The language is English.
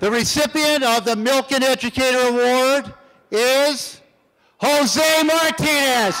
The recipient of the Milken Educator Award is Jose Martinez.